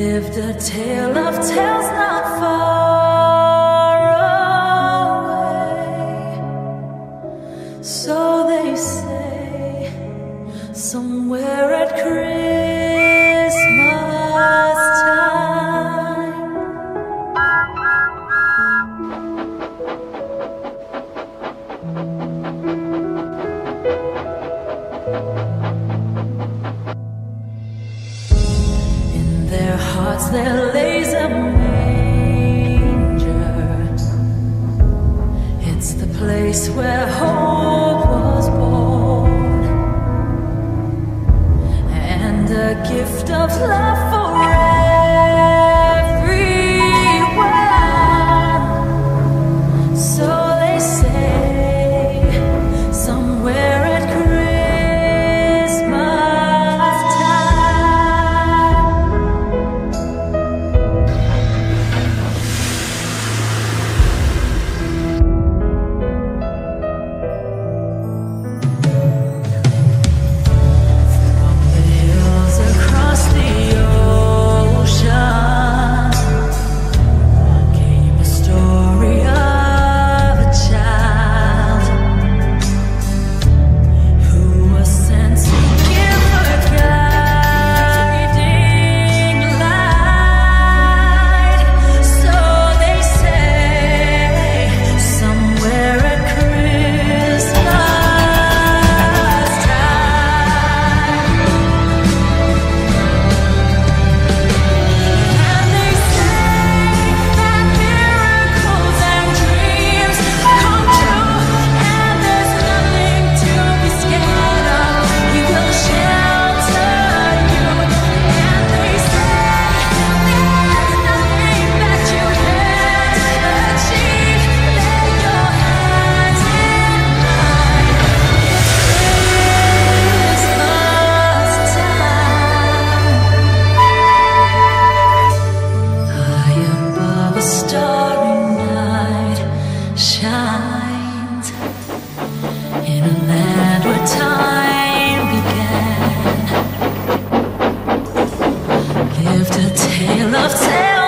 Lived a tale of tales not far away. So they say Somewhere hearts there lays a manger. It's the place where hope was born, and a gift of love. tale of tale